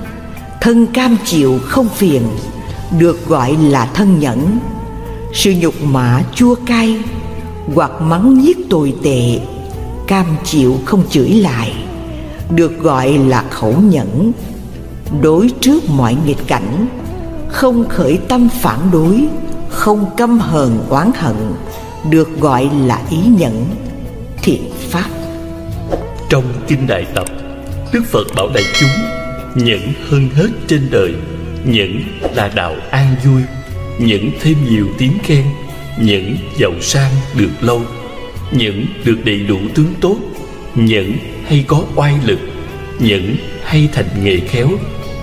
thân cam chịu không phiền, được gọi là thân nhẫn. Sự nhục mạ chua cay, hoặc mắng nhiếc tồi tệ, cam chịu không chửi lại, được gọi là khẩu nhẫn. Đối trước mọi nghịch cảnh không khởi tâm phản đối, không căm hờn oán hận, được gọi là ý nhẫn, thiện pháp. Trong kinh đại tập, đức phật bảo đại chúng, nhẫn hơn hết trên đời, nhẫn là đạo an vui, nhẫn thêm nhiều tiếng khen, nhẫn giàu sang được lâu, nhẫn được đầy đủ tướng tốt, nhẫn hay có oai lực, nhẫn hay thành nghề khéo,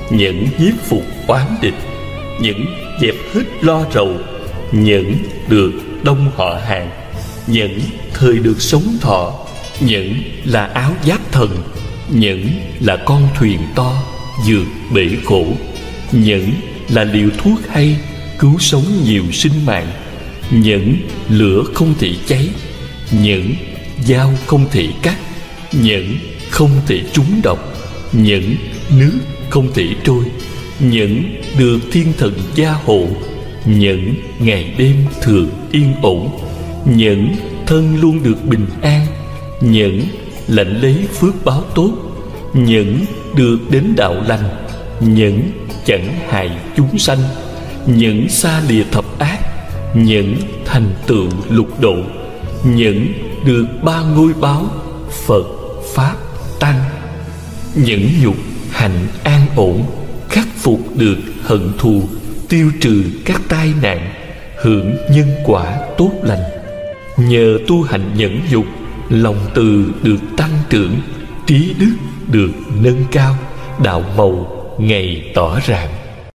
nhẫn nhiếp phục oán địch những dẹp hết lo rầu, những được đông họ hàng, những thời được sống thọ, những là áo giáp thần, những là con thuyền to vượt bể khổ, những là liều thuốc hay cứu sống nhiều sinh mạng, những lửa không thể cháy, những dao không thể cắt, những không thể trúng độc, những nước không thể trôi nhẫn được thiên thần gia hộ nhẫn ngày đêm thường yên ổn nhẫn thân luôn được bình an nhẫn lãnh lấy phước báo tốt nhẫn được đến đạo lành nhẫn chẳng hại chúng sanh nhẫn xa lìa thập ác nhẫn thành tựu lục độ nhẫn được ba ngôi báo, phật, pháp, tăng nhẫn nhục hạnh an ổn phục được hận thù, tiêu trừ các tai nạn, hưởng nhân quả tốt lành. Nhờ tu hành nhẫn dục lòng từ được tăng trưởng, trí đức được nâng cao, đạo màu ngày tỏ rạng.